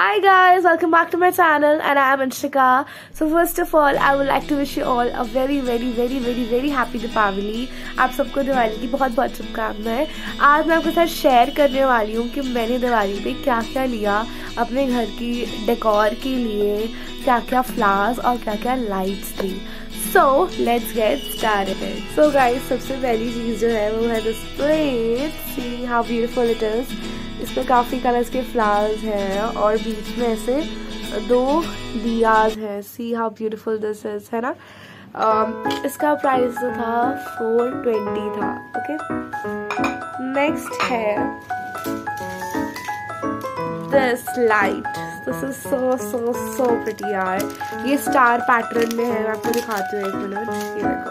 Hi guys, welcome back to my channel and I am Anshika. So first of all, I would like to wish you all a very very very very very happy Deepavali. आप सबको दिवाली की बहुत बहुत शुभकामनाएँ। आज मैं आपके साथ शेयर करने वाली हूँ कि मैंने दिवाली पे क्या क्या लिया अपने घर की डेकोर के लिए क्या क्या फ्लावर्स और क्या क्या लाइट्स थी so let's get started so guys सबसे पहली चीज़ जो है वो है this plate see how beautiful it is इसमें काफ़ी कलर्स के फ्लावर्स हैं और बीच में ऐसे दो दियाज हैं। See how beautiful this is है ना? Um, इसका प्राइस जो था फोर ट्वेंटी था ओके नेक्स्ट है this light this is so so so pretty यार। ये स्टार पैटर्न में है मैं आपको दिखाती हूँ एक मिनट ये देखो।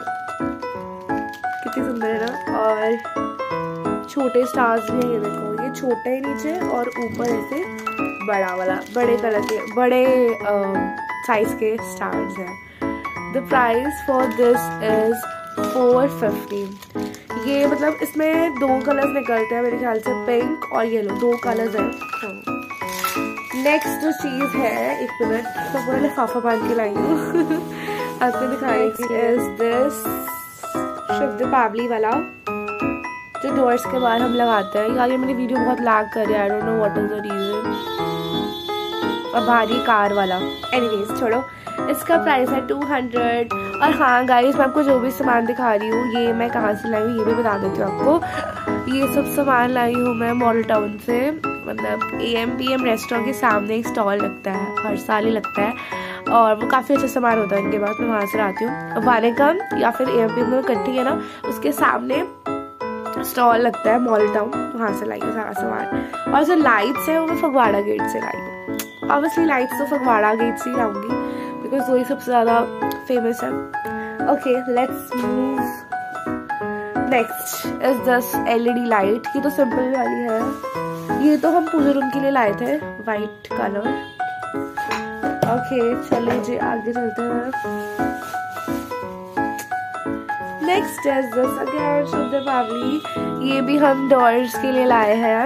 कितनी सुंदर है ना? और छोटे स्टार्स भी हैं ये देखो। ये छोटा है नीचे और ऊपर ऐसे बड़ा वाला बड़े कलर के बड़े साइज़ के स्टार्स हैं। The price for this is four fifty ये मतलब इसमें दो कलर्स निकलते हैं मेरे ख्याल से पिंक और येलो दो कलर्स हैं। नेक्स्ट जो चीज़ है एक मिनट तो पूरा लिफाफा बाँध के लाई हूँ। आपको दिखाएगी इज़ दिस शुभ दीपावली वाला। जो डोर्स के बाहर हम लगाते हैं। यार ये मेरी वीडियो बहुत लैग कर रही है I don't know what is the reason और भारी कार वाला। एनीवेज छोड़ो। इसका प्राइस है टू हंड्रेड और हाँ गाइस मैं आपको जो भी सामान दिखा रही हूँ, ये मैं कहाँ से लाई हूँ, ये भी बता देती हूँ आपको। ये सब सामान लाई हूँ मैं मॉडल टाउन से। मतलब A M P M restaurant के सामने एक स्टॉल लगता है, हर साल ही लगता है। और वो काफ़ी अच्छा सामान होता है, इनके पास मैं वहाँ से लाती हूँ। वानेकम या फिर ए एम पी एम कट्टी है ना, उसके सामने स्टॉल लगता है मॉल टाउन वहाँ से लाई सारा सामान। और जो लाइट्स है, वो मैं फगवाड़ा गेट से लाई हूँ ऑब्वियसली लाइट्स तो फगवाड़ा गेट से ही लाऊँगी बिकॉज़ वही सबसे ज़्यादा फ़ेमस है। Okay let's move next is this LED light ये तो सिंपल वाली है। ये तो हम पूजा रूम के लिए लाए थे वाइट कलर ओके चलिए जी, आगे चलते हैं। नेक्स्ट दिस अगेन शुभ दीपावली ये भी हम डोर्स के लिए लाए हैं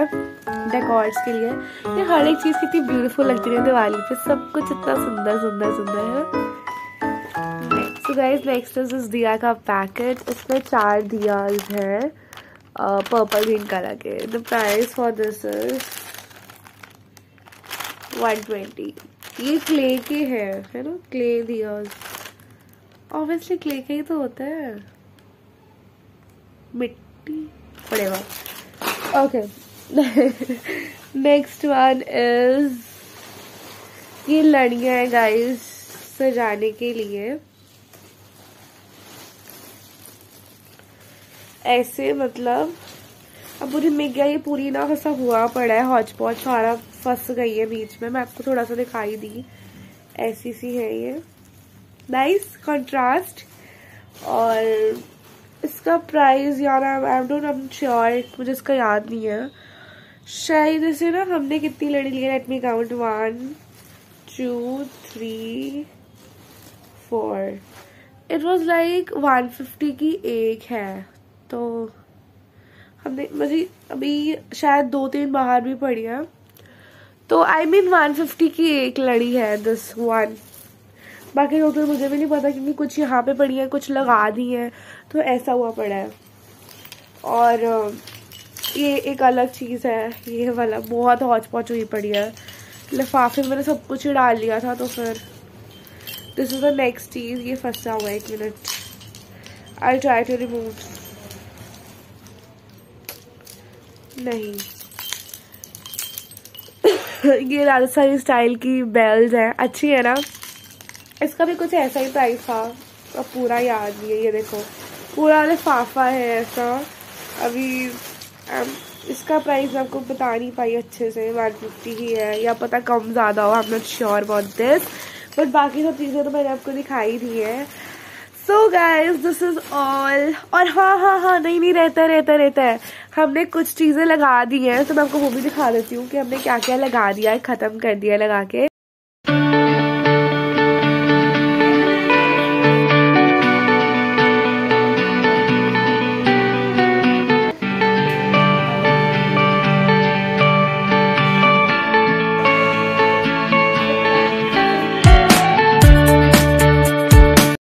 डेकोर्स के लिए। ये हर एक चीज़ कितनी ब्यूटीफुल लगती है दिवाली पे। सब कुछ इतना सुंदर सुंदर सुंदर है। सो गाइस नेक्स्ट इज़ इस दिया का पैकेट इसमें चार दिया हैं पर्पल ग्रीन कलर के। The price for this is one twenty ये क्ले के हैं, है ना? क्ले दिया ऑब्वियसली क्ले के ही तो होता है। मिट्टी। पड़ेगा ओके नेक्स्ट वन इज़ ये लड़ियाँ हैं गाइस सजाने के लिए। ऐसे मतलब अब पूरी मिल गया, ये पूरी ना ऐसा हुआ पड़ा है हौच पौच सारा फंस गई है बीच में। मैं आपको थोड़ा सा दिखाई दी। ऐसी सी है ये। नाइस कंट्रास्ट और इसका प्राइस यार I am don't am sure मुझे इसका याद नहीं है। शायद इसे ना हमने कितनी लड़ी ली है let me count one two three four it was like one fifty की एक है तो हमने, मुझे अभी शायद दो तीन बाहर भी पड़ी है। तो आई मीन वन फिफ्टी की एक लड़ी है दिस वन बाकी टोटल मुझे भी नहीं पता क्योंकि कुछ यहाँ पे पड़ी है, कुछ लगा दी है तो ऐसा हुआ पड़ा है। और ये एक अलग चीज़ है, ये वाला, बहुत हौच पौच हुई पड़ी है। लिफाफे मैंने सब कुछ डाल लिया था तो फिर दिस इज़ द नेक्स्ट चीज़, ये फंसा हुआ है एक minute I try to remove नहीं। ये राजस्थानी स्टाइल की बेल्स हैं, अच्छी है ना? इसका भी कुछ ऐसा ही प्राइस था। अब पूरा याद नहीं है, ये देखो। पूरा लिफाफा है ऐसा। अभी इसका प्राइस आपको बता नहीं पाई अच्छे से वन फिफ्टी ही है, या पता कम ज़्यादा हो I am not sure about this but बाकी सब चीज़ें तो मैंने आपको दिखाई दी है। So guys this is all और हाँ हाँ हाँ नहीं नहीं, रहता रहता रहता है। हमने कुछ चीज़ें लगा दी हैं तो मैं आपको वो भी दिखा देती हूँ कि हमने क्या क्या लगा दिया है, ख़त्म कर दिया लगा के।